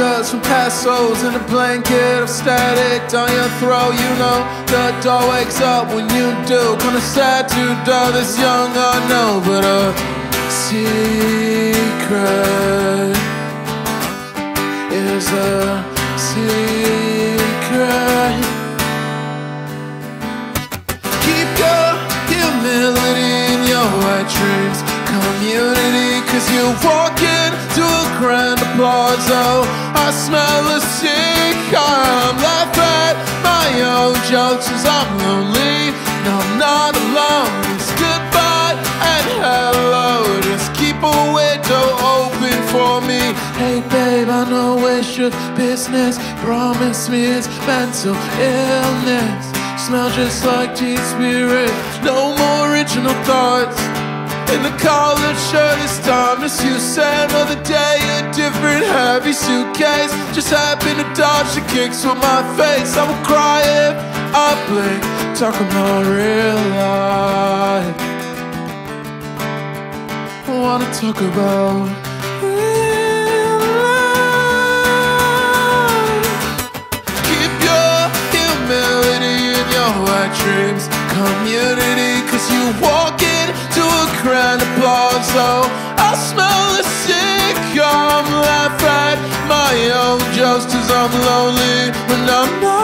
cuts from past souls in a blanket of static down your throat. You know the door wakes up when you do. Kinda sad to die this young, I know, but a secret is a secret. Keep your humility in your wet dreams. Community, cause you walk into a grand applause. Oh, I smell a sick I'm laugh at my own jokes cause I'm lonely. No, I'm not alone. It's goodbye and hello. Just keep a window open for me. Hey, babe, I know it's your business. Promise me it's mental illness. Smell just like teen spirit. No more original thoughts. In the collared shirt this you said another day a different heavy suitcase. Just happen to dodge the kicks with my face. I will cry if I blink Talk about real life. I wanna talk about dreams. Community cause you walk into a grand applause So I smell the sick I'm laugh at my own cause I'm lonely When I'm not